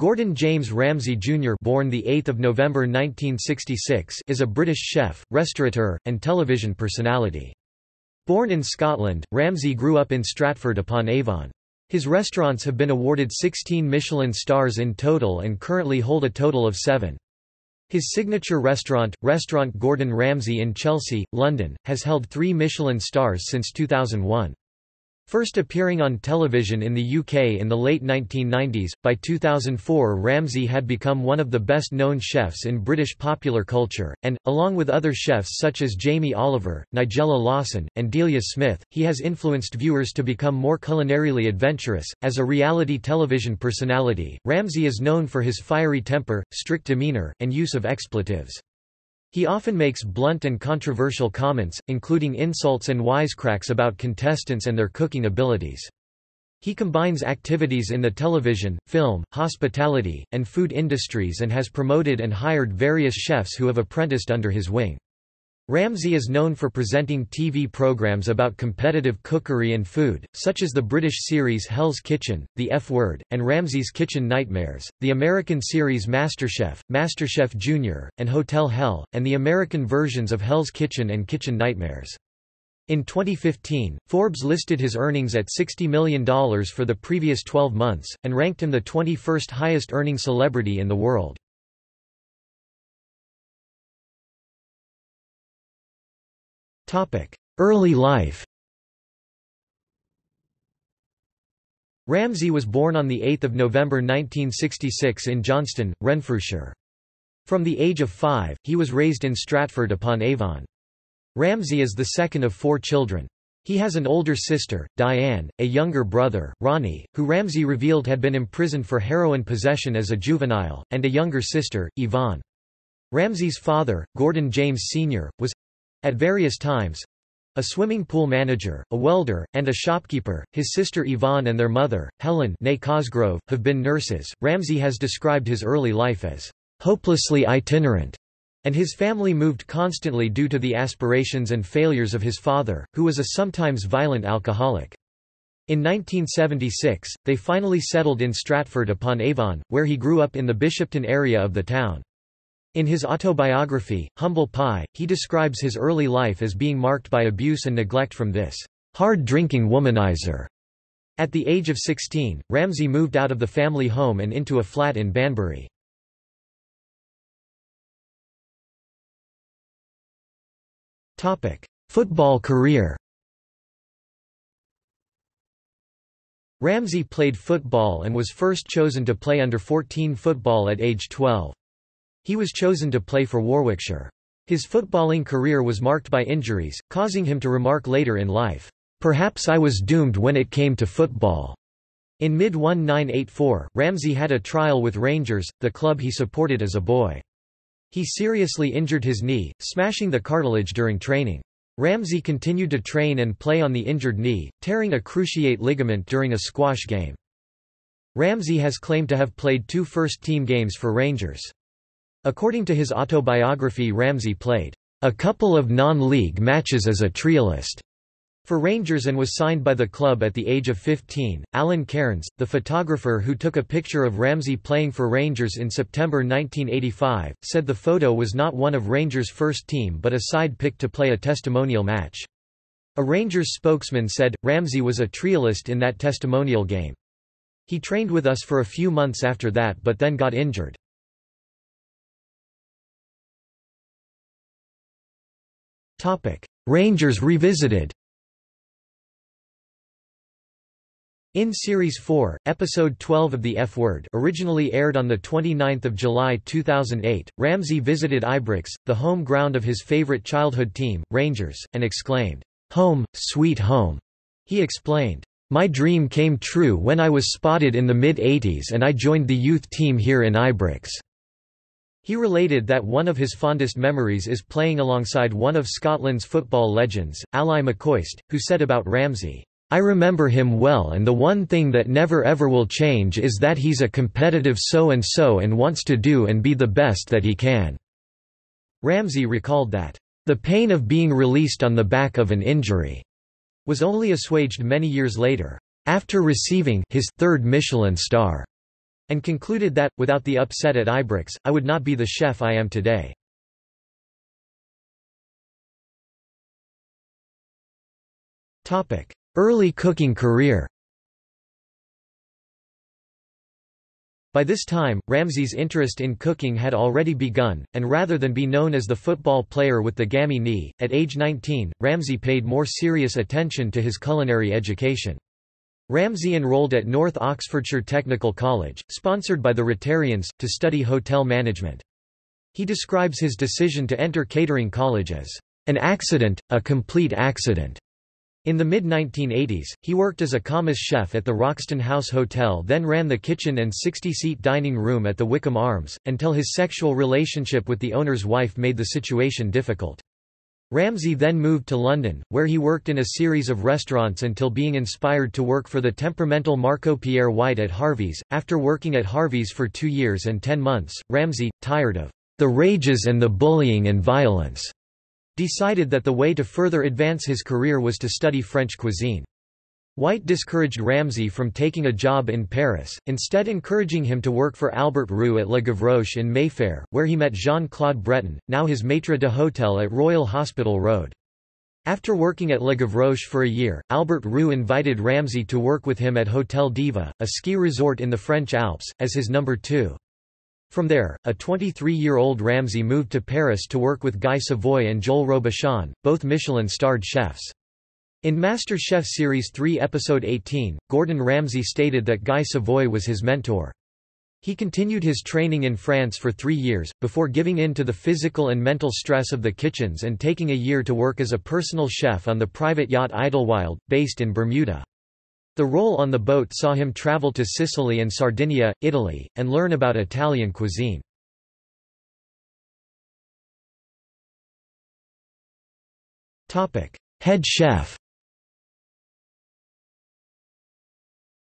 Gordon James Ramsay Jr. born the 8th of November 1966 is a British chef, restaurateur, and television personality. Born in Scotland, Ramsay grew up in Stratford-upon-Avon. His restaurants have been awarded 16 Michelin stars in total and currently hold a total of seven. His signature restaurant, Restaurant Gordon Ramsay in Chelsea, London, has held three Michelin stars since 2001. First appearing on television in the UK in the late 1990s, by 2004 Ramsay had become one of the best-known chefs in British popular culture, and, along with other chefs such as Jamie Oliver, Nigella Lawson, and Delia Smith, he has influenced viewers to become more culinarily adventurous. As a reality television personality, Ramsay is known for his fiery temper, strict demeanour, and use of expletives. He often makes blunt and controversial comments, including insults and wisecracks about contestants and their cooking abilities. He combines activities in the television, film, hospitality, and food industries and has promoted and hired various chefs who have apprenticed under his wing. Ramsay is known for presenting TV programs about competitive cookery and food, such as the British series Hell's Kitchen, The F Word, and Ramsay's Kitchen Nightmares, the American series MasterChef, MasterChef Junior, and Hotel Hell, and the American versions of Hell's Kitchen and Kitchen Nightmares. In 2015, Forbes listed his earnings at $60 million for the previous 12 months, and ranked him the 21st highest earning celebrity in the world. Early life Ramsay was born on 8 November 1966 in Johnstone, Renfrewshire. From the age of five, he was raised in Stratford-upon-Avon. Ramsay is the second of four children. He has an older sister, Diane, a younger brother, Ronnie, who Ramsay revealed had been imprisoned for heroin possession as a juvenile, and a younger sister, Yvonne. Ramsay's father, Gordon James Sr., was at various times a swimming pool manager, a welder, and a shopkeeper. His sister Yvonne and their mother, Helen nay Cosgrove, have been nurses. Ramsay has described his early life as hopelessly itinerant, and his family moved constantly due to the aspirations and failures of his father, who was a sometimes violent alcoholic. In 1976, they finally settled in Stratford-upon-Avon, where he grew up in the Bishopton area of the town. In his autobiography, Humble Pie, he describes his early life as being marked by abuse and neglect from this hard-drinking womanizer. At the age of 16, Ramsay moved out of the family home and into a flat in Banbury. Football career Ramsay played football and was first chosen to play under 14 football at age 12. He was chosen to play for Warwickshire. His footballing career was marked by injuries, causing him to remark later in life, "'Perhaps I was doomed when it came to football." In mid-1984, Ramsay had a trial with Rangers, the club he supported as a boy. He seriously injured his knee, smashing the cartilage during training. Ramsay continued to train and play on the injured knee, tearing a cruciate ligament during a squash game. Ramsay has claimed to have played two first-team games for Rangers. According to his autobiography Ramsay played a couple of non-league matches as a trialist for Rangers and was signed by the club at the age of 15. Alan Cairns, the photographer who took a picture of Ramsay playing for Rangers in September 1985, said the photo was not one of Rangers' first team but a side pick to play a testimonial match. A Rangers spokesman said, Ramsay was a trialist in that testimonial game. He trained with us for a few months after that but then got injured. Topic: Rangers revisited. In Series 4, Episode 12 of The F Word originally aired on 29 July 2008, Ramsay visited Ibrox, the home ground of his favourite childhood team, Rangers, and exclaimed, "'Home, sweet home!' He explained, "'My dream came true when I was spotted in the mid-80s and I joined the youth team here in Ibrox. He related that one of his fondest memories is playing alongside one of Scotland's football legends, Ally McCoist, who said about Ramsay, I remember him well and the one thing that never ever will change is that he's a competitive so-and-so and wants to do and be the best that he can." Ramsay recalled that, "...the pain of being released on the back of an injury," was only assuaged many years later, after receiving his third Michelin star. And concluded that, without the upset at Ibrox, I would not be the chef I am today. Early cooking career By this time, Ramsay's interest in cooking had already begun, and rather than be known as the football player with the gammy knee, at age 19, Ramsay paid more serious attention to his culinary education. Ramsay enrolled at North Oxfordshire Technical College, sponsored by the Rotarians, to study hotel management. He describes his decision to enter catering college as an accident, a complete accident. In the mid-1980s, he worked as a commis chef at the Roxton House Hotel then ran the kitchen and 60-seat dining room at the Wickham Arms, until his sexual relationship with the owner's wife made the situation difficult. Ramsay then moved to London, where he worked in a series of restaurants until being inspired to work for the temperamental Marco Pierre White at Harvey's. After working at Harvey's for two years and ten months, Ramsay, tired of the rages and the bullying and violence, decided that the way to further advance his career was to study French cuisine. White discouraged Ramsay from taking a job in Paris, instead encouraging him to work for Albert Roux at Le Gavroche in Mayfair, where he met Jean-Claude Breton, now his maître d'hôtel at Royal Hospital Road. After working at Le Gavroche for a year, Albert Roux invited Ramsay to work with him at Hotel Diva, a ski resort in the French Alps, as his number two. From there, a 23-year-old Ramsay moved to Paris to work with Guy Savoy and Joel Robuchon, both Michelin-starred chefs. In Master Chef Series 3 Episode 18, Gordon Ramsay stated that Guy Savoy was his mentor. He continued his training in France for three years, before giving in to the physical and mental stress of the kitchens and taking a year to work as a personal chef on the private yacht Idlewild, based in Bermuda. The role on the boat saw him travel to Sicily and Sardinia, Italy, and learn about Italian cuisine. Head chef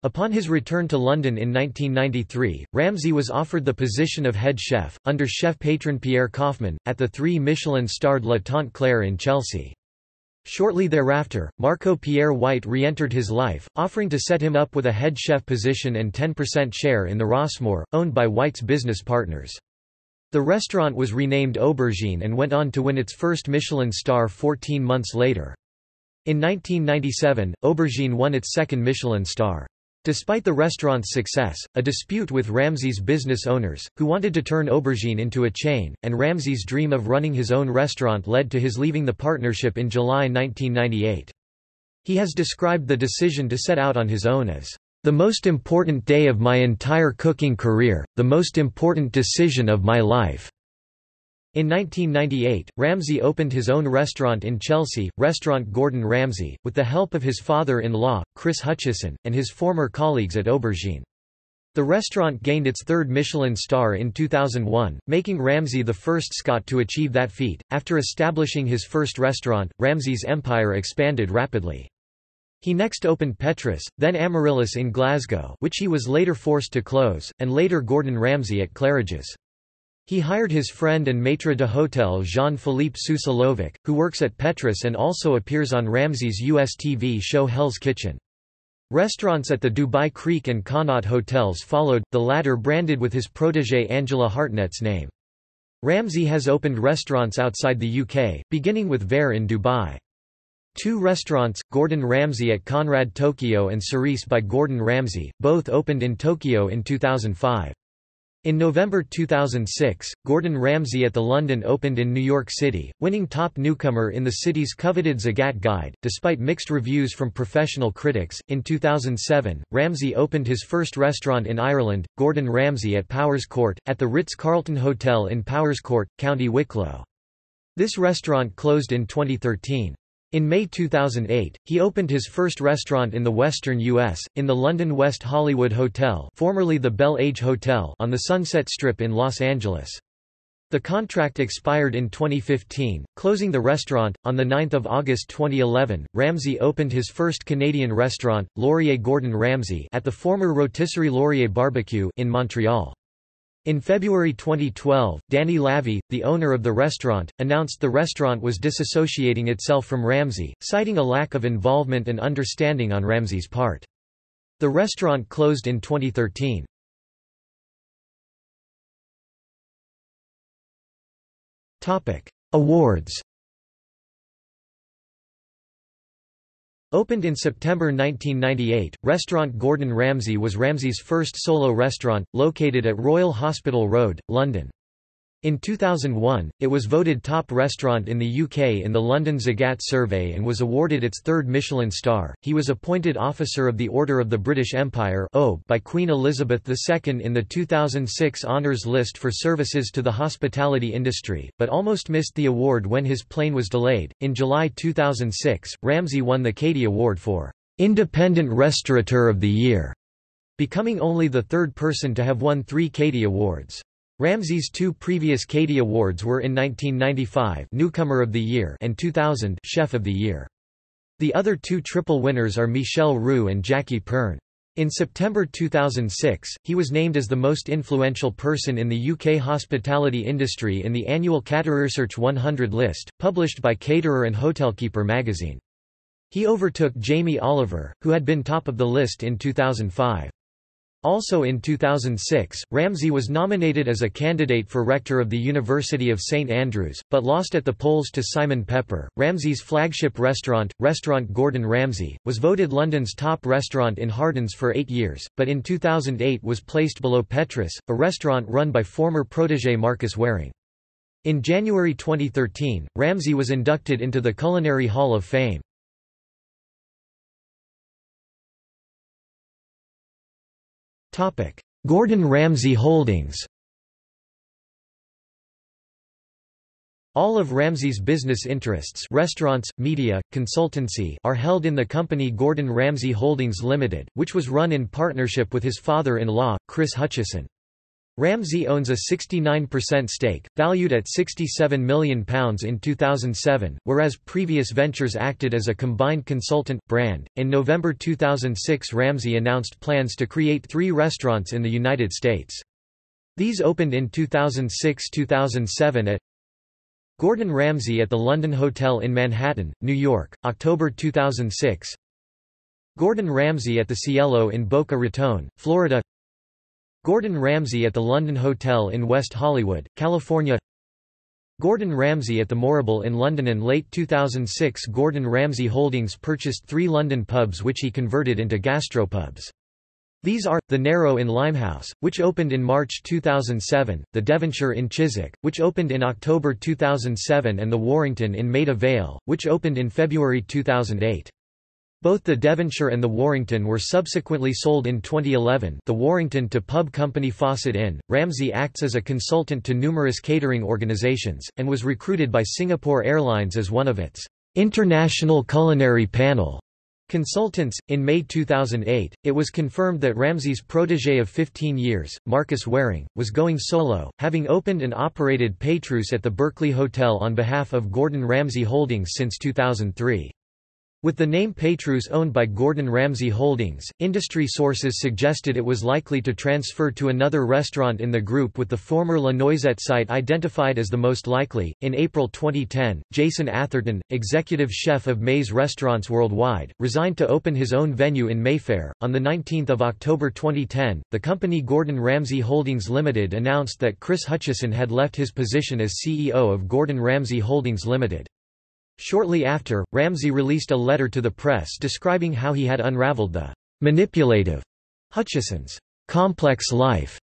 Upon his return to London in 1993, Ramsay was offered the position of head chef, under chef patron Pierre Koffmann, at the three Michelin-starred La Tante Claire in Chelsea. Shortly thereafter, Marco Pierre White re-entered his life, offering to set him up with a head chef position and 10% share in the Rossmore, owned by White's business partners. The restaurant was renamed Aubergine and went on to win its first Michelin star 14 months later. In 1997, Aubergine won its second Michelin star. Despite the restaurant's success, a dispute with Ramsay's business owners, who wanted to turn Aubergine into a chain, and Ramsay's dream of running his own restaurant led to his leaving the partnership in July 1998. He has described the decision to set out on his own as the most important day of my entire cooking career, the most important decision of my life. In 1998, Ramsay opened his own restaurant in Chelsea, Restaurant Gordon Ramsay, with the help of his father-in-law, Chris Hutchison, and his former colleagues at Aubergine. The restaurant gained its third Michelin star in 2001, making Ramsay the first Scot to achieve that feat. After establishing his first restaurant, Ramsay's empire expanded rapidly. He next opened Petrus, then Amaryllis in Glasgow which he was later forced to close, and later Gordon Ramsay at Claridge's. He hired his friend and maître d'hôtel Jean-Philippe Susilovic, who works at Petrus and also appears on Ramsay's US TV show Hell's Kitchen. Restaurants at the Dubai Creek and Connaught hotels followed, the latter branded with his protégé Angela Hartnett's name. Ramsay has opened restaurants outside the UK, beginning with Verre in Dubai. Two restaurants, Gordon Ramsay at Conrad Tokyo and Cerise by Gordon Ramsay, both opened in Tokyo in 2005. In November 2006, Gordon Ramsay at the London opened in New York City, winning top newcomer in the city's coveted Zagat Guide, despite mixed reviews from professional critics. In 2007, Ramsay opened his first restaurant in Ireland, Gordon Ramsay at Powerscourt, at the Ritz-Carlton Hotel in Powerscourt, County Wicklow. This restaurant closed in 2013. In May 2008, he opened his first restaurant in the western U.S., in the London West Hollywood Hotel formerly the Bel Age Hotel on the Sunset Strip in Los Angeles. The contract expired in 2015, closing the restaurant. On 9 August 2011, Ramsay opened his first Canadian restaurant, Laurier Gordon Ramsay at the former Rotisserie Laurier Barbecue in Montreal. In February 2012, Danny Lavy, the owner of the restaurant, announced the restaurant was disassociating itself from Ramsay, citing a lack of involvement and understanding on Ramsay's part. The restaurant closed in 2013. Topic: Awards Opened in September 1998, Restaurant Gordon Ramsay was Ramsay's first solo restaurant, located at Royal Hospital Road, London. In 2001, it was voted top restaurant in the UK in the London Zagat survey and was awarded its third Michelin star. He was appointed Officer of the Order of the British Empire by Queen Elizabeth II in the 2006 honours list for services to the hospitality industry, but almost missed the award when his plane was delayed. In July 2006, Ramsay won the Katie Award for Independent Restaurateur of the Year, becoming only the third person to have won three Katie Awards. Ramsay's two previous Katie Awards were in 1995 Newcomer of the Year and 2000 Chef of the Year. The other two triple winners are Michel Roux and Jackie Pern. In September 2006, he was named as the most influential person in the UK hospitality industry in the annual Caterersearch 100 list, published by Caterer and Hotelkeeper magazine. He overtook Jamie Oliver, who had been top of the list in 2005. Also in 2006, Ramsay was nominated as a candidate for rector of the University of St Andrews, but lost at the polls to Simon Pepper. Ramsay's flagship restaurant, Restaurant Gordon Ramsay, was voted London's top restaurant in Hardens for eight years, but in 2008 was placed below Petrus, a restaurant run by former protégé Marcus Wareing. In January 2013, Ramsay was inducted into the Culinary Hall of Fame. Gordon Ramsay Holdings All of Ramsay's business interests restaurants, media, consultancy are held in the company Gordon Ramsay Holdings Limited, which was run in partnership with his father-in-law, Chris Hutchison. Ramsay owns a 69% stake, valued at £67 million in 2007, whereas previous ventures acted as a combined consultant brand. In November 2006, Ramsay announced plans to create three restaurants in the United States. These opened in 2006-2007 at Gordon Ramsay at the London Hotel in Manhattan, New York, October 2006. Gordon Ramsay at the Cielo in Boca Raton, Florida Gordon Ramsay at the London Hotel in West Hollywood, California Gordon Ramsay at the Morrible in London In late 2006 Gordon Ramsay Holdings purchased three London pubs which he converted into gastropubs. These are, the Narrow in Limehouse, which opened in March 2007, the Devonshire in Chiswick, which opened in October 2007 and the Warrington in Maida Vale, which opened in February 2008. Both the Devonshire and the Warrington were subsequently sold in 2011 the Warrington to pub company Fawcett Inn. Ramsay acts as a consultant to numerous catering organizations, and was recruited by Singapore Airlines as one of its International Culinary Panel consultants. In May 2008, it was confirmed that Ramsay's protege of 15 years, Marcus Wareing, was going solo, having opened and operated Petrus at the Berkeley Hotel on behalf of Gordon Ramsay Holdings since 2003. With the name Petrus owned by Gordon Ramsay Holdings, industry sources suggested it was likely to transfer to another restaurant in the group with the former La Noisette site identified as the most likely. In April 2010, Jason Atherton, executive chef of Maze Restaurants Worldwide, resigned to open his own venue in Mayfair. On the 19th of October 2010, the company Gordon Ramsay Holdings Limited announced that Chris Hutchison had left his position as CEO of Gordon Ramsay Holdings Limited. Shortly after, Ramsay released a letter to the press describing how he had unraveled the manipulative Hutchison's complex life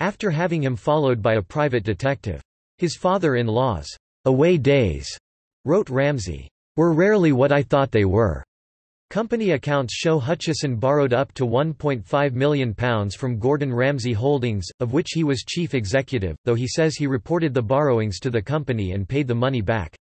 after having him followed by a private detective. His father-in-law's away days, wrote Ramsay, were rarely what I thought they were. Company accounts show Hutchison borrowed up to £1.5 million from Gordon Ramsay Holdings, of which he was chief executive, though he says he reported the borrowings to the company and paid the money back.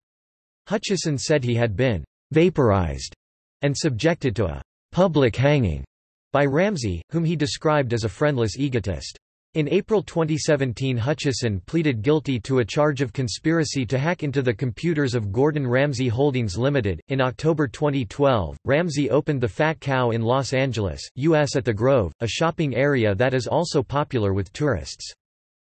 Hutchison said he had been vaporized and subjected to a public hanging by Ramsay, whom he described as a friendless egotist. In April 2017 Hutchison pleaded guilty to a charge of conspiracy to hack into the computers of Gordon Ramsay Holdings Limited. In October 2012, Ramsay opened the Fat Cow in Los Angeles, U.S. at the Grove, a shopping area that is also popular with tourists.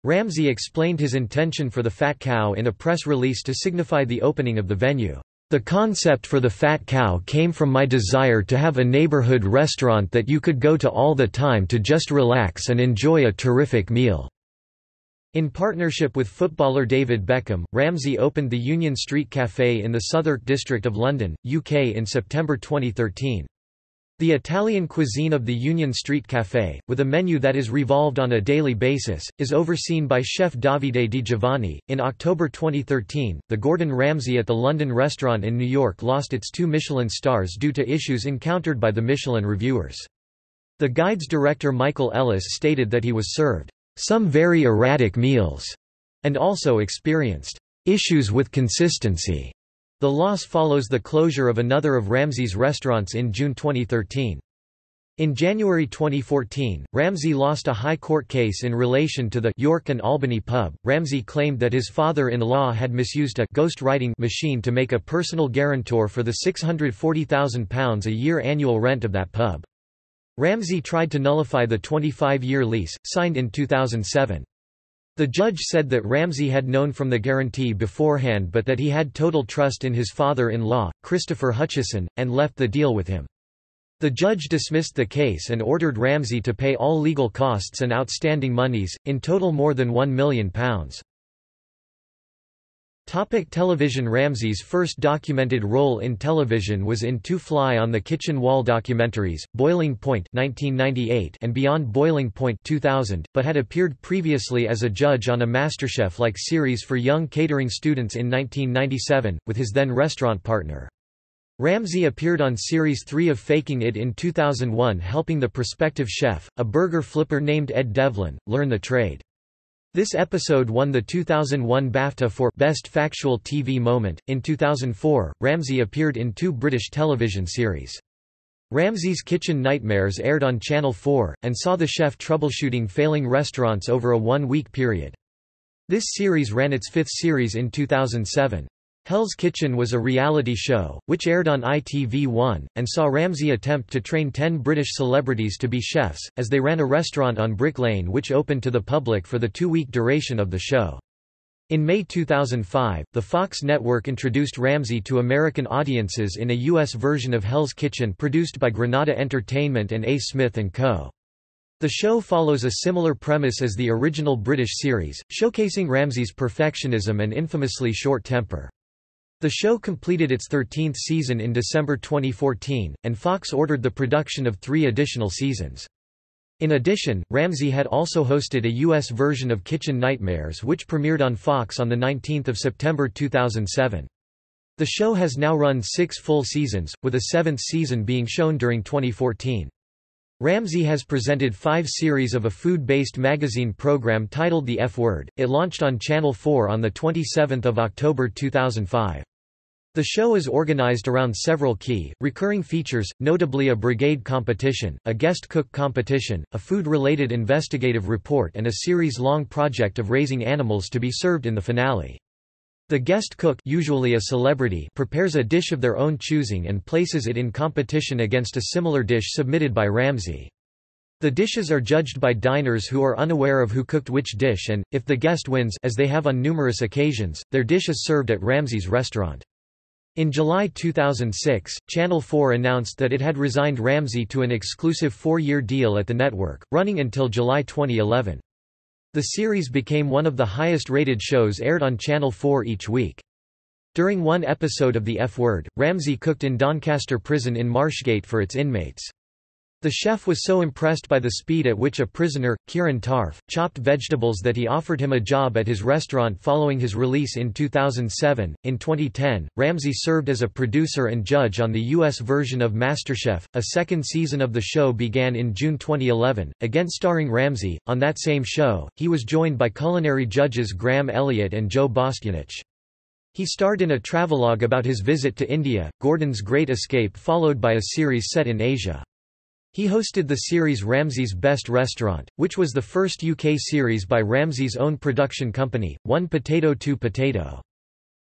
Ramsay explained his intention for the Fat Cow in a press release to signify the opening of the venue. The concept for the Fat Cow came from my desire to have a neighborhood restaurant that you could go to all the time to just relax and enjoy a terrific meal. In partnership with footballer David Beckham, Ramsay opened the Union Street Café in the Southwark district of London, UK in September 2013. The Italian cuisine of the Union Street Café, with a menu that is revolved on a daily basis, is overseen by chef Davide Di Giovanni. In October 2013, the Gordon Ramsay at the London restaurant in New York lost its two Michelin stars due to issues encountered by the Michelin reviewers. The guide's director Michael Ellis stated that he was served some very erratic meals, and also experienced issues with consistency. The loss follows the closure of another of Ramsay's restaurants in June 2013. In January 2014, Ramsay lost a high court case in relation to the York and Albany pub. Ramsay claimed that his father-in-law had misused a ghost writing machine to make a personal guarantor for the £640,000 a year annual rent of that pub. Ramsay tried to nullify the 25-year lease, signed in 2007. The judge said that Ramsay had known from the guarantee beforehand but that he had total trust in his father-in-law, Christopher Hutchison, and left the deal with him. The judge dismissed the case and ordered Ramsay to pay all legal costs and outstanding monies, in total more than £1 million. Topic television Ramsay's first documented role in television was in two Fly on the Kitchen Wall documentaries, Boiling Point 1998 and Beyond Boiling Point 2000, but had appeared previously as a judge on a MasterChef-like series for young catering students in 1997, with his then restaurant partner. Ramsay appeared on Series 3 of Faking It in 2001 helping the prospective chef, a burger flipper named Ed Devlin, learn the trade. This episode won the 2001 BAFTA for Best Factual TV Moment. In 2004, Ramsay appeared in two British television series. Ramsay's Kitchen Nightmares aired on Channel 4, and saw the chef troubleshooting failing restaurants over a one-week period. This series ran its fifth series in 2007. Hell's Kitchen was a reality show, which aired on ITV1, and saw Ramsay attempt to train ten British celebrities to be chefs, as they ran a restaurant on Brick Lane which opened to the public for the two-week duration of the show. In May 2005, the Fox network introduced Ramsay to American audiences in a U.S. version of Hell's Kitchen produced by Granada Entertainment and A. Smith & Co. The show follows a similar premise as the original British series, showcasing Ramsay's perfectionism and infamously short temper. The show completed its 13th season in December 2014, and Fox ordered the production of three additional seasons. In addition, Ramsay had also hosted a U.S. version of Kitchen Nightmares which premiered on Fox on 19 September 2007. The show has now run six full seasons, with a seventh season being shown during 2014. Ramsay has presented five series of a food-based magazine program titled The F Word. It launched on Channel 4 on 27 October 2005. The show is organized around several key, recurring features, notably a brigade competition, a guest cook competition, a food-related investigative report and a series-long project of raising animals to be served in the finale. The guest cook usually a celebrity prepares a dish of their own choosing and places it in competition against a similar dish submitted by Ramsay. The dishes are judged by diners who are unaware of who cooked which dish and, if the guest wins as they have on numerous occasions, their dish is served at Ramsay's restaurant. In July 2006, Channel 4 announced that it had resigned Ramsay to an exclusive four-year deal at the network, running until July 2011. The series became one of the highest-rated shows aired on Channel 4 each week. During one episode of The F Word, Ramsay cooked in Doncaster Prison in Marshgate for its inmates. The chef was so impressed by the speed at which a prisoner, Kieran Tarf, chopped vegetables that he offered him a job at his restaurant following his release in 2007. In 2010, Ramsay served as a producer and judge on the U.S. version of MasterChef. A second season of the show began in June 2011, again starring Ramsay. On that same show, he was joined by culinary judges Graham Elliott and Joe Bastianich. He starred in a travelogue about his visit to India, Gordon's Great Escape followed by a series set in Asia. He hosted the series Ramsay's Best Restaurant, which was the first UK series by Ramsay's own production company, One Potato Two Potato.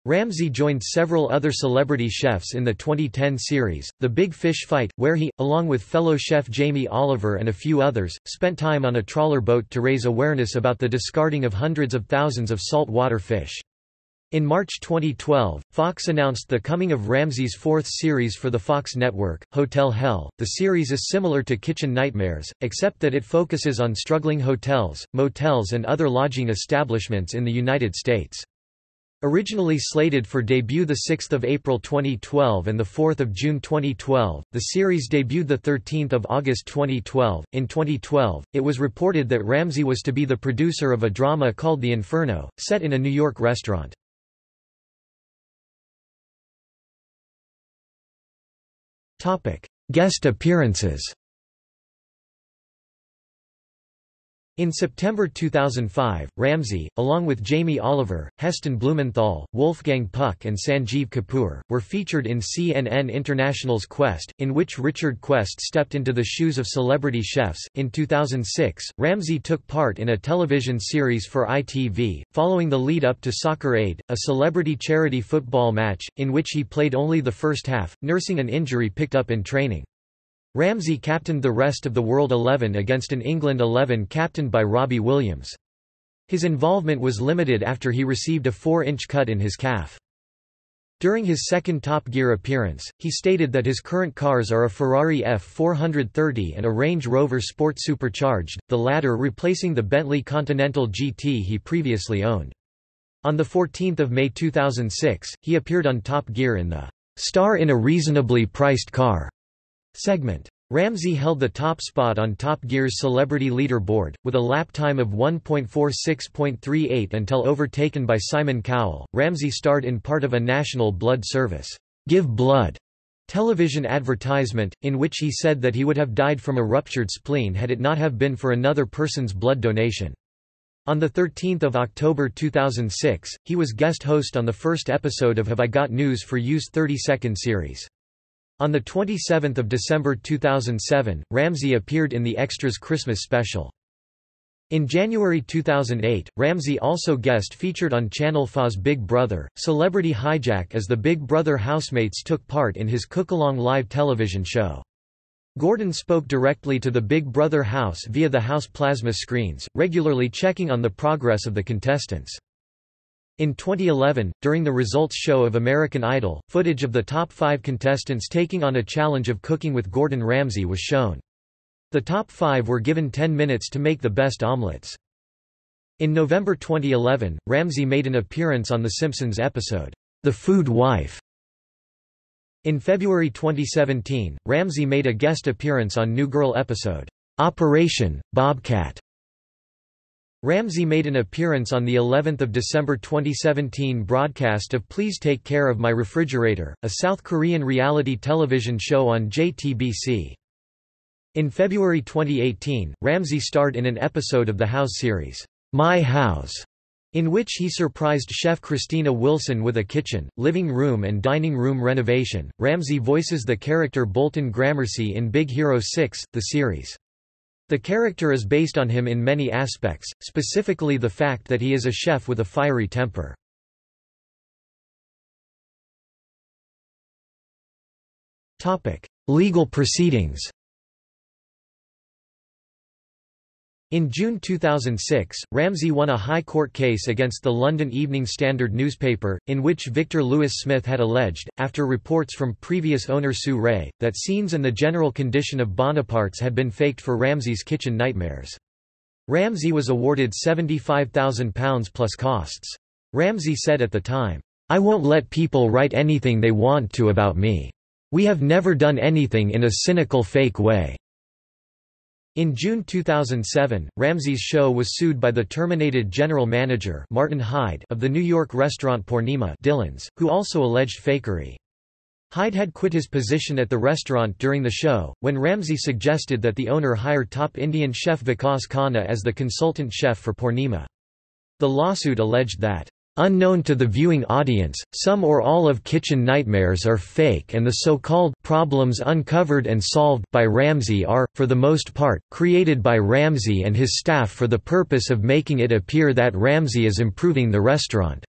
Ramsay joined several other celebrity chefs in the 2010 series, The Big Fish Fight, where he, along with fellow chef Jamie Oliver and a few others, spent time on a trawler boat to raise awareness about the discarding of hundreds of thousands of saltwater fish. In March 2012, Fox announced the coming of Ramsay's fourth series for the Fox network, Hotel Hell. The series is similar to Kitchen Nightmares, except that it focuses on struggling hotels, motels, and other lodging establishments in the United States. Originally slated for debut 6 April 2012 and 4 June 2012, the series debuted 13 August 2012. In 2012, it was reported that Ramsay was to be the producer of a drama called The Inferno, set in a New York restaurant. Guest appearances In September 2005, Ramsay, along with Jamie Oliver, Heston Blumenthal, Wolfgang Puck and Sanjeev Kapoor, were featured in CNN International's Quest, in which Richard Quest stepped into the shoes of celebrity chefs. In 2006, Ramsay took part in a television series for ITV, following the lead up to Soccer Aid, a celebrity charity football match, in which he played only the first half, nursing an injury picked up in training. Ramsay captained the rest of the World 11 against an England 11 captained by Robbie Williams. His involvement was limited after he received a 4-inch cut in his calf. During his second Top Gear appearance, he stated that his current cars are a Ferrari F430 and a Range Rover Sport Supercharged, the latter replacing the Bentley Continental GT he previously owned. On 14 May 2006, he appeared on Top Gear in the "'Star in a Reasonably Priced Car' segment. Ramsay held the top spot on Top Gear's celebrity leaderboard, with a lap time of 1.46.38 until overtaken by Simon Cowell. Ramsay starred in part of a National Blood Service, Give Blood television advertisement, in which he said that he would have died from a ruptured spleen had it not have been for another person's blood donation. On 13 October 2006, he was guest host on the first episode of Have I Got News for You's 30-second series. On 27 December 2007, Ramsay appeared in the Extras Christmas special. In January 2008, Ramsay also guest featured on Channel 4's Big Brother, Celebrity Hijack as the Big Brother housemates took part in his Cookalong live television show. Gordon spoke directly to the Big Brother house via the house plasma screens, regularly checking on the progress of the contestants. In 2011, during the results show of American Idol, footage of the top five contestants taking on a challenge of cooking with Gordon Ramsay was shown. The top five were given 10 minutes to make the best omelets. In November 2011, Ramsay made an appearance on The Simpsons episode, The Food Wife. In February 2017, Ramsay made a guest appearance on New Girl episode, Operation Bobcat. Ramsay made an appearance on the 11th of December 2017 broadcast of Please Take Care of My Refrigerator, a South Korean reality television show on JTBC. In February 2018, Ramsay starred in an episode of the House series, My House, in which he surprised chef Christina Wilson with a kitchen, living room and dining room renovation. Ramsay voices the character Bolton Gramercy in Big Hero 6, the series. The character is based on him in many aspects, specifically the fact that he is a chef with a fiery temper. Legal proceedings In June 2006, Ramsay won a High Court case against the London Evening Standard newspaper, in which Victor Lewis Smith had alleged, after reports from previous owner Sue Ray, that scenes and the general condition of Bonaparte's had been faked for Ramsay's kitchen nightmares. Ramsay was awarded £75,000 plus costs. Ramsay said at the time, I won't let people write anything they want to about me. We have never done anything in a cynical fake way. In June 2007, Ramsay's show was sued by the terminated general manager Martin Hyde of the New York restaurant Purnima Dillons, who also alleged fakery. Hyde had quit his position at the restaurant during the show, when Ramsay suggested that the owner hire top Indian chef Vikas Khanna as the consultant chef for Purnima. The lawsuit alleged that Unknown to the viewing audience, some or all of Kitchen Nightmares are fake and the so-called problems uncovered and solved by Ramsay are, for the most part, created by Ramsay and his staff for the purpose of making it appear that Ramsay is improving the restaurant.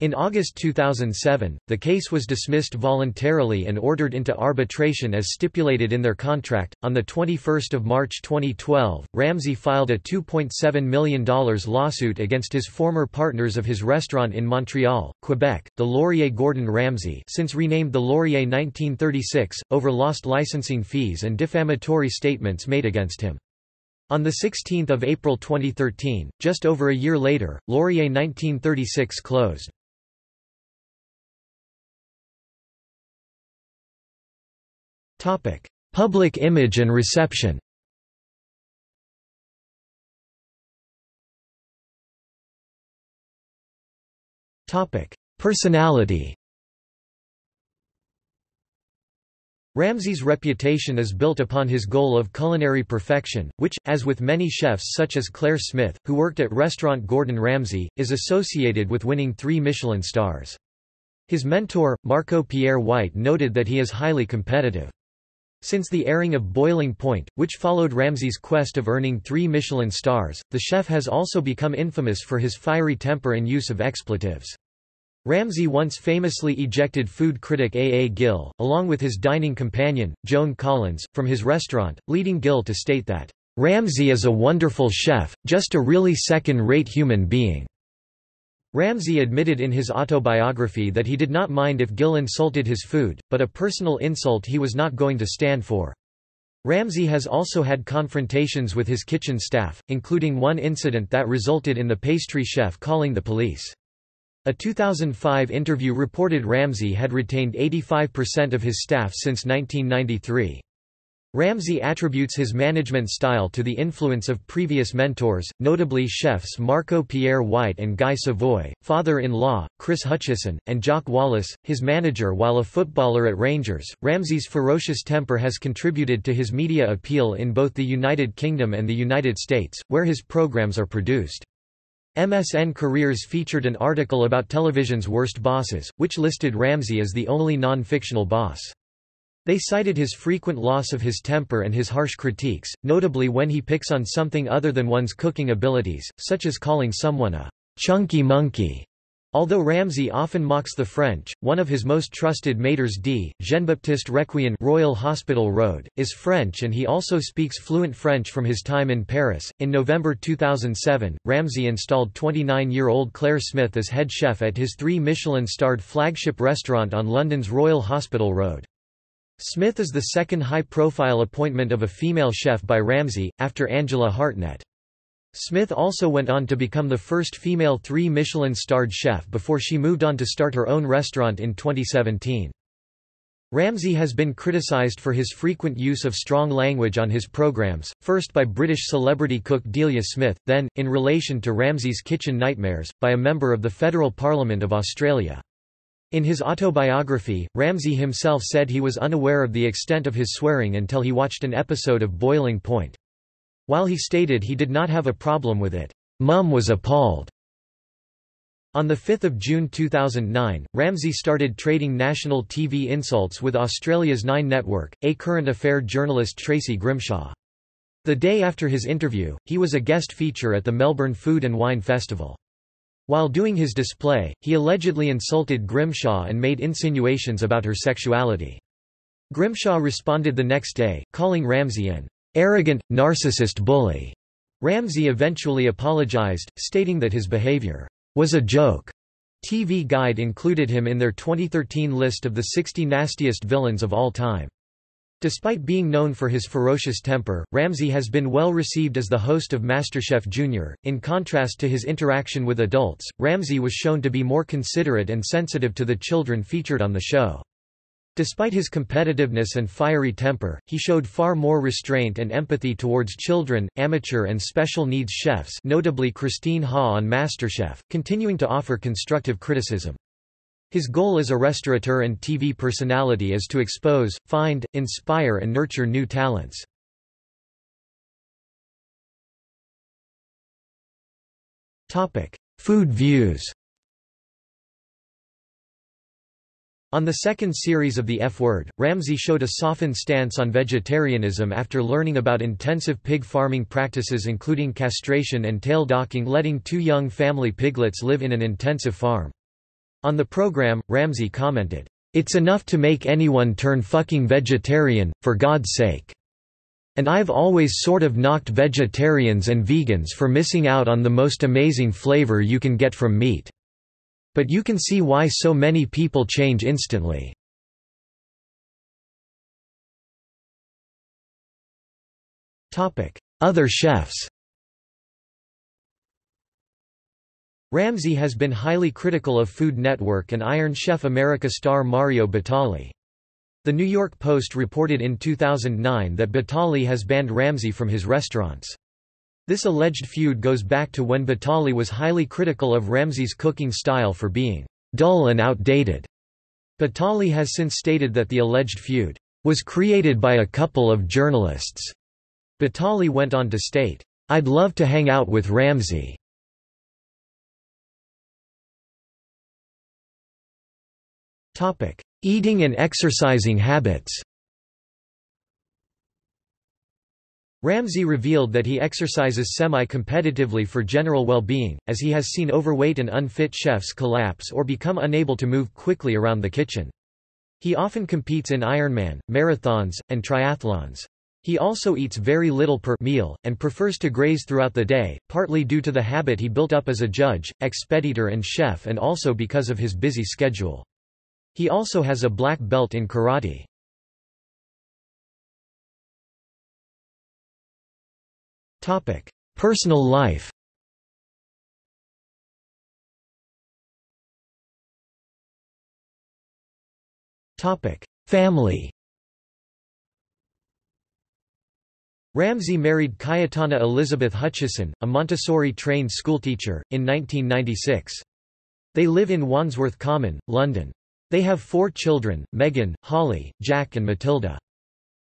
In August 2007, the case was dismissed voluntarily and ordered into arbitration as stipulated in their contract. On the 21st of March 2012, Ramsay filed a $2.7 million lawsuit against his former partners of his restaurant in Montreal, Quebec, the Laurier Gordon Ramsay, since renamed the Laurier 1936, over lost licensing fees and defamatory statements made against him. On 16 April 2013, just over a year later, Laurier 1936 closed. Public image and reception Personality Ramsay's reputation is built upon his goal of culinary perfection, which, as with many chefs such as Claire Smith, who worked at restaurant Gordon Ramsay, is associated with winning three Michelin stars. His mentor, Marco Pierre White noted that he is highly competitive. Since the airing of Boiling Point, which followed Ramsay's quest of earning three Michelin stars, the chef has also become infamous for his fiery temper and use of expletives. Ramsay once famously ejected food critic A. A. Gill, along with his dining companion, Joan Collins, from his restaurant, leading Gill to state that, "...Ramsay is a wonderful chef, just a really second-rate human being." Ramsay admitted in his autobiography that he did not mind if Gill insulted his food, but a personal insult he was not going to stand for. Ramsay has also had confrontations with his kitchen staff, including one incident that resulted in the pastry chef calling the police. A 2005 interview reported Ramsay had retained 85% of his staff since 1993. Ramsay attributes his management style to the influence of previous mentors, notably chefs Marco Pierre White and Guy Savoy, father-in-law, Chris Hutchison, and Jock Wallace, his manager while a footballer at Rangers. Ramsay's ferocious temper has contributed to his media appeal in both the United Kingdom and the United States, where his programs are produced. MSN Careers featured an article about television's worst bosses, which listed Ramsay as the only non-fictional boss. They cited his frequent loss of his temper and his harsh critiques, notably when he picks on something other than one's cooking abilities, such as calling someone a chunky monkey. Although Ramsay often mocks the French, one of his most trusted maîtres d', Jean-Baptiste Requien Royal Hospital Road, is French and he also speaks fluent French from his time in Paris. In November 2007, Ramsay installed 29-year-old Claire Smith as head chef at his three Michelin-starred flagship restaurant on London's Royal Hospital Road. Smith is the second high-profile appointment of a female chef by Ramsay, after Angela Hartnett. Smith also went on to become the first female three Michelin-starred chef before she moved on to start her own restaurant in 2017. Ramsay has been criticised for his frequent use of strong language on his programs, first by British celebrity cook Delia Smith, then, in relation to Ramsay's kitchen nightmares, by a member of the Federal Parliament of Australia. In his autobiography, Ramsay himself said he was unaware of the extent of his swearing until he watched an episode of Boiling Point. While he stated he did not have a problem with it, Mum was appalled. On 5 June 2009, Ramsay started trading national TV insults with Australia's Nine Network, a current affair journalist Tracy Grimshaw. The day after his interview, he was a guest feature at the Melbourne Food and Wine Festival. While doing his display, he allegedly insulted Grimshaw and made insinuations about her sexuality. Grimshaw responded the next day, calling Ramsay an arrogant, narcissist bully. Ramsay eventually apologized, stating that his behavior was a joke. TV Guide included him in their 2013 list of the 60 nastiest villains of all time. Despite being known for his ferocious temper, Ramsay has been well received as the host of MasterChef Junior. In contrast to his interaction with adults, Ramsay was shown to be more considerate and sensitive to the children featured on the show. Despite his competitiveness and fiery temper, he showed far more restraint and empathy towards children, amateur and special needs chefs notably Christine Ha on MasterChef, continuing to offer constructive criticism. His goal as a restaurateur and TV personality is to expose, find, inspire and nurture new talents. Food views On the second series of The F Word, Ramsay showed a softened stance on vegetarianism after learning about intensive pig farming practices including castration and tail docking letting two young family piglets live in an intensive farm. On the program, Ramsay commented, "'It's enough to make anyone turn fucking vegetarian, for God's sake.' And I've always sort of knocked vegetarians and vegans for missing out on the most amazing flavor you can get from meat. But you can see why so many people change instantly. Other chefs Ramsay has been highly critical of Food Network and Iron Chef America star Mario Batali. The New York Post reported in 2009 that Batali has banned Ramsay from his restaurants. This alleged feud goes back to when Batali was highly critical of Ramsay's cooking style for being dull and outdated. Batali has since stated that the alleged feud was created by a couple of journalists. Batali went on to state, I'd love to hang out with Ramsay. Topic: Eating and exercising habits. Ramsay revealed that he exercises semi-competitively for general well-being, as he has seen overweight and unfit chefs collapse or become unable to move quickly around the kitchen. He often competes in Ironman, marathons, and triathlons. He also eats very little per meal, and prefers to graze throughout the day, partly due to the habit he built up as a judge, expeditor and chef and also because of his busy schedule. He also has a black belt in karate. Personal life Family Ramsay married Cayetana Elizabeth Hutcheson, a Montessori-trained schoolteacher, in 1996. They live in Wandsworth Common, London. They have four children, Megan, Holly, Jack and Matilda.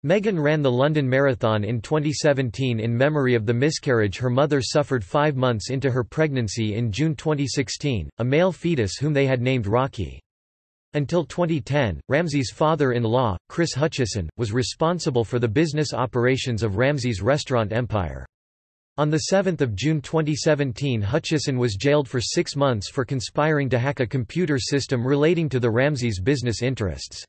Megan ran the London Marathon in 2017 in memory of the miscarriage her mother suffered five months into her pregnancy in June 2016, a male fetus whom they had named Rocky. Until 2010, Ramsay's father-in-law, Chris Hutcheson, was responsible for the business operations of Ramsay's restaurant empire. On 7 June 2017 Hutcheson was jailed for six months for conspiring to hack a computer system relating to the Ramsay's business interests.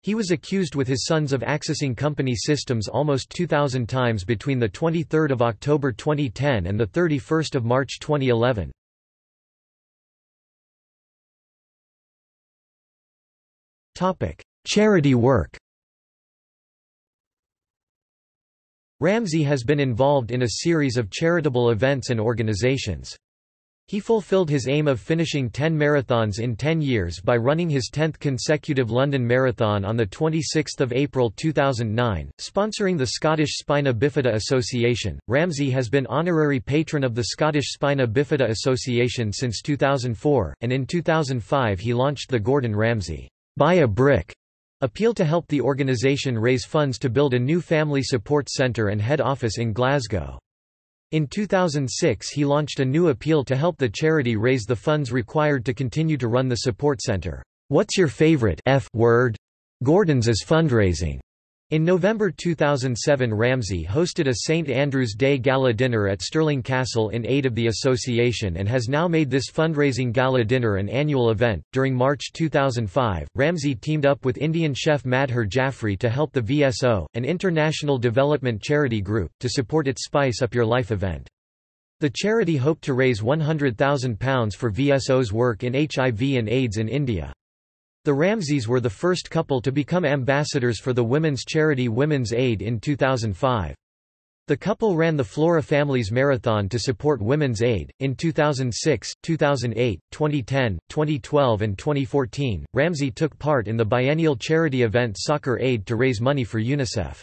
He was accused with his sons of accessing company systems almost 2,000 times between 23 October 2010 and 31 March 2011. Charity work Ramsay has been involved in a series of charitable events and organizations. He fulfilled his aim of finishing 10 marathons in 10 years by running his 10th consecutive London Marathon on 26 April 2009, sponsoring the Scottish Spina Bifida Association. Ramsay has been honorary patron of the Scottish Spina Bifida Association since 2004, and in 2005 he launched the Gordon Ramsay Buy a Brick appeal to help the organisation raise funds to build a new family support centre and head office in Glasgow. In 2006 he launched a new appeal to help the charity raise the funds required to continue to run the support centre. What's your favourite F word? Gordon's is fundraising. In November 2007 Ramsay hosted a St Andrew's Day Gala dinner at Stirling Castle in aid of the association and has now made this fundraising gala dinner an annual event. During March 2005, Ramsay teamed up with Indian chef Madhur Jaffrey to help the VSO, an international development charity group, to support its Spice Up Your Life event. The charity hoped to raise £100,000 for VSO's work in HIV and AIDS in India. The Ramsays were the first couple to become ambassadors for the women's charity Women's Aid in 2005. The couple ran the Flora Families Marathon to support Women's Aid. In 2006, 2008, 2010, 2012, and 2014, Ramsay took part in the biennial charity event Soccer Aid to raise money for UNICEF.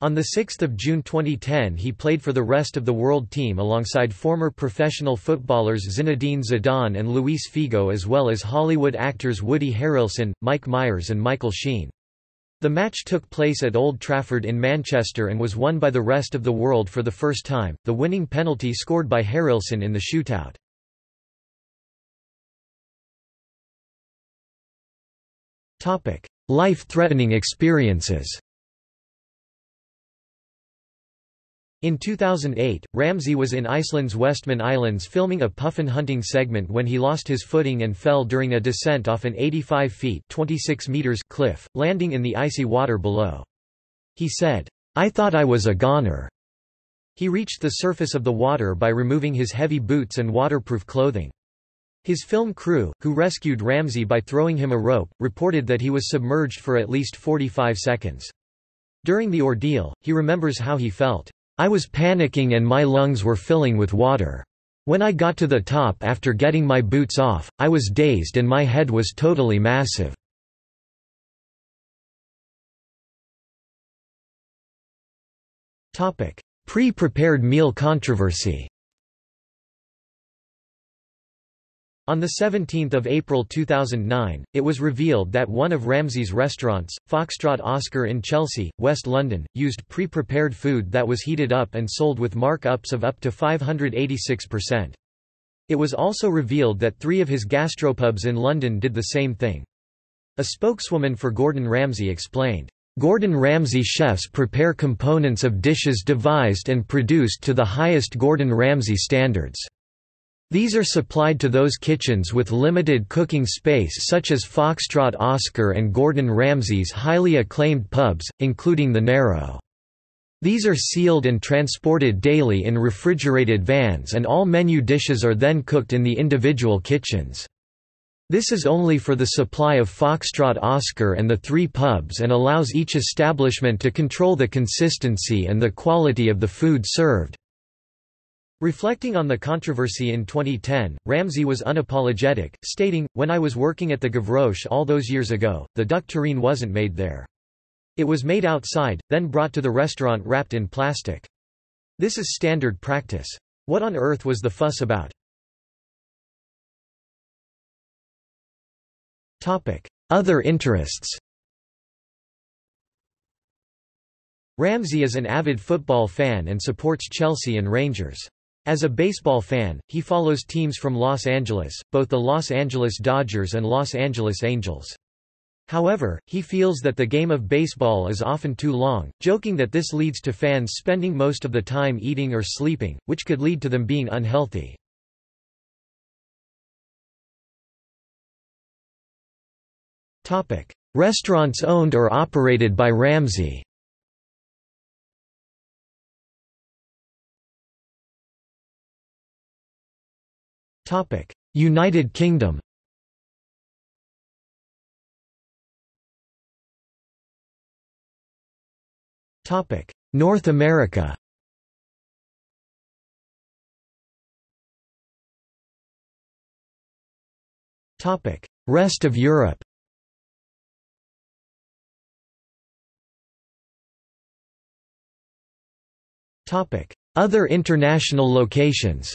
On 6 June 2010 he played for the rest of the world team alongside former professional footballers Zinedine Zidane and Luis Figo as well as Hollywood actors Woody Harrelson, Mike Myers and Michael Sheen. The match took place at Old Trafford in Manchester and was won by the rest of the world for the first time, the winning penalty scored by Harrelson in the shootout. Life-threatening experiences In 2008, Ramsay was in Iceland's Westman Islands filming a puffin hunting segment when he lost his footing and fell during a descent off an 85 feet 26 meters cliff, landing in the icy water below. He said, I thought I was a goner. He reached the surface of the water by removing his heavy boots and waterproof clothing. His film crew, who rescued Ramsay by throwing him a rope, reported that he was submerged for at least 45 seconds. During the ordeal, he remembers how he felt. I was panicking and my lungs were filling with water. When I got to the top after getting my boots off, I was dazed and my head was totally massive. Pre-prepared meal controversy On 17 April 2009, it was revealed that one of Ramsay's restaurants, Foxtrot Oscar in Chelsea, West London, used pre-prepared food that was heated up and sold with markups of up to 586%. It was also revealed that three of his gastropubs in London did the same thing. A spokeswoman for Gordon Ramsay explained, Gordon Ramsay chefs prepare components of dishes devised and produced to the highest Gordon Ramsay standards. These are supplied to those kitchens with limited cooking space such as Foxtrot Oscar and Gordon Ramsay's highly acclaimed pubs, including the Narrow. These are sealed and transported daily in refrigerated vans and all menu dishes are then cooked in the individual kitchens. This is only for the supply of Foxtrot Oscar and the three pubs and allows each establishment to control the consistency and the quality of the food served. Reflecting on the controversy in 2010, Ramsay was unapologetic, stating, When I was working at the Gavroche all those years ago, the duck terrine wasn't made there. It was made outside, then brought to the restaurant wrapped in plastic. This is standard practice. What on earth was the fuss about? Other interests Ramsay is an avid football fan and supports Chelsea and Rangers. As a baseball fan, he follows teams from Los Angeles, both the Los Angeles Dodgers and Los Angeles Angels. However, he feels that the game of baseball is often too long, joking that this leads to fans spending most of the time eating or sleeping, which could lead to them being unhealthy. Restaurants owned or operated by Ramsay United Kingdom. North America. Rest of Europe. Other international locations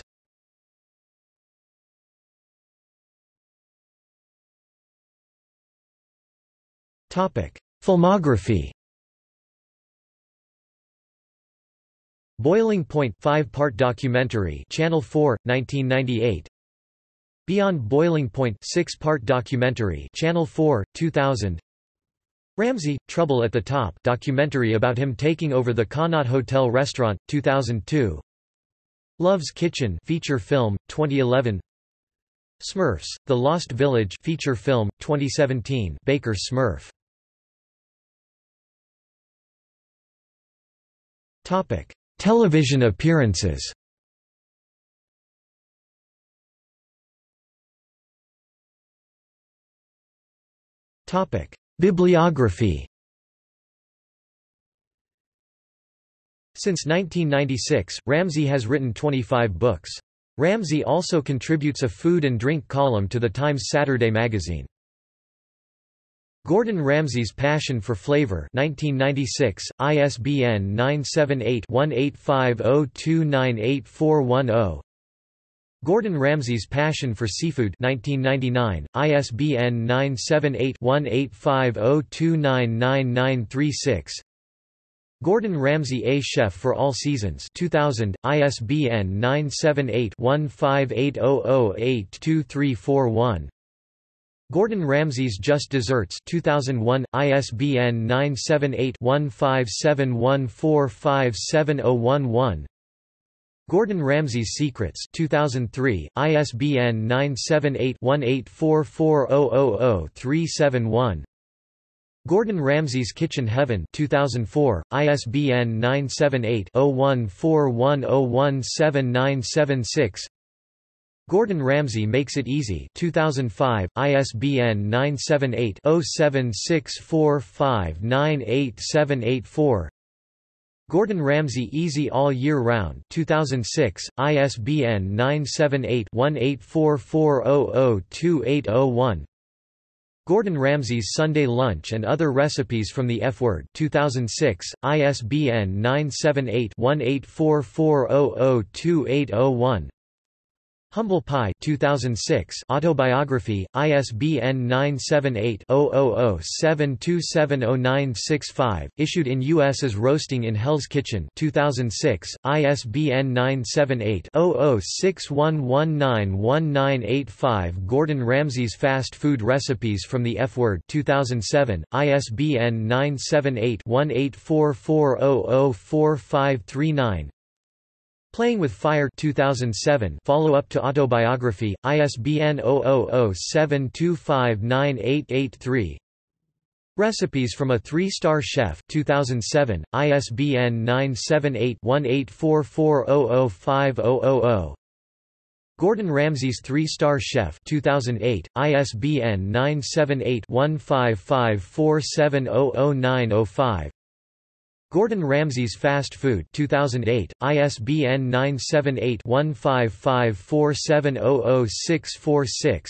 Filmography Boiling Point five-part documentary Channel 4 1998 Beyond Boiling Point six-part documentary Channel 4 2000 Ramsay Trouble at the Top documentary about him taking over the Connaught Hotel restaurant 2002 Love's Kitchen feature film 2011 Smurfs The Lost Village feature film 2017 Baker Smurf Television appearances. Bibliography. Since 1996, Ramsay has written 25 books. Ramsay also contributes a food and drink column to the Times Saturday magazine. Gordon Ramsay's Passion for Flavor 1996, ISBN 978-1850298410 Gordon Ramsay's Passion for Seafood 1999, ISBN 978-1850299936 Gordon Ramsay A Chef for All Seasons 2000, ISBN 978 1580082341 Gordon Ramsay's Just Desserts 2001, ISBN 978-1571457011 Gordon Ramsay's Secrets 2003, ISBN 978-1844000371 Gordon Ramsay's Kitchen Heaven 2004, ISBN 978-0141017976 Gordon Ramsay Makes It Easy. 2005, ISBN 978-0764598784 Gordon Ramsay Easy All Year Round. 2006, ISBN 978-1844002801 Gordon Ramsay's Sunday Lunch and Other Recipes from the F Word. 2006, ISBN 978-1844002801 Humble Pie 2006 Autobiography, ISBN 978-0007270965, issued in U.S. as Roasting in Hell's Kitchen 2006, ISBN 978-0061191985 Gordon Ramsay's Fast Food Recipes from the F-Word 2007, ISBN 978-1844004539 Playing with Fire 2007 follow-up to autobiography, ISBN 0007259883 Recipes from a Three-Star Chef 2007, ISBN 978-1844005000 Gordon Ramsay's Three-Star Chef 2008, ISBN 978-1554700905 Gordon Ramsay's Fast Food 2008, ISBN 978-1554700646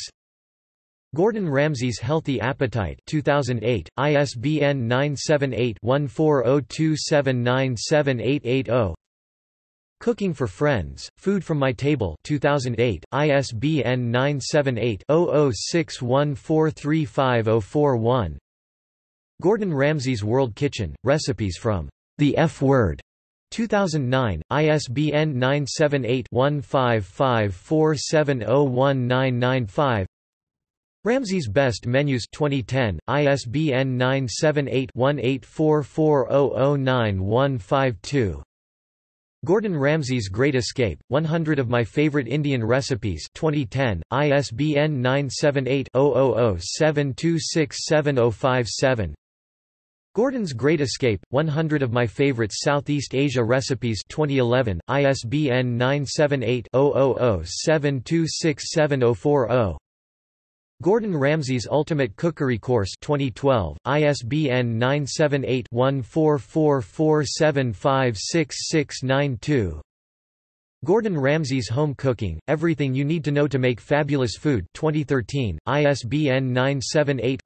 Gordon Ramsay's Healthy Appetite 2008, ISBN 978-1402797880 Cooking for Friends, Food from My Table 2008, ISBN 978 0061435041 Gordon Ramsay's World Kitchen, Recipes from The F Word. 2009, ISBN 978-1554701995 Ramsay's Best Menus 2010, ISBN 978-1844009152 Gordon Ramsay's Great Escape, 100 of My Favorite Indian Recipes 2010, ISBN 978 000 726757 Gordon's Great Escape, 100 of My Favorites Southeast Asia Recipes 2011, ISBN 978-0007267040 Gordon Ramsay's Ultimate Cookery Course 2012, ISBN 978-1444756692 Gordon Ramsay's Home Cooking, Everything You Need to Know to Make Fabulous Food 2013, ISBN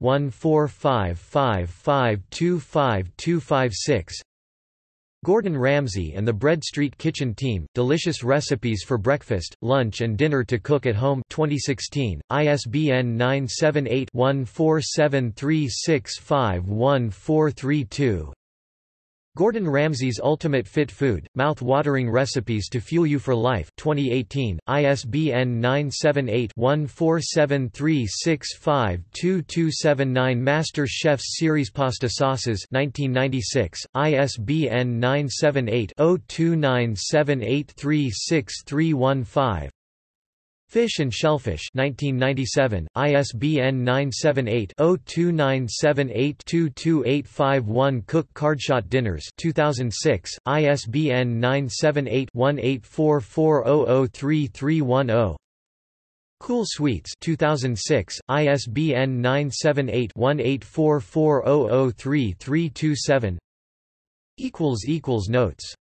978-1455525256 Gordon Ramsay and the Bread Street Kitchen Team, Delicious Recipes for Breakfast, Lunch and Dinner to Cook at Home 2016, ISBN 978-1473651432 Gordon Ramsay's Ultimate Fit Food, Mouth-Watering Recipes to Fuel You for Life. 2018, ISBN 978-1473652279 Master Chef's Series Pasta Sauces. 1996, ISBN 978 0297836315 Fish and Shellfish 1997, ISBN 978-0297822851 Cook Card Hot Dinners 2006, ISBN 978-1844003310 Cool Sweets 2006, ISBN 978-1844003327 Notes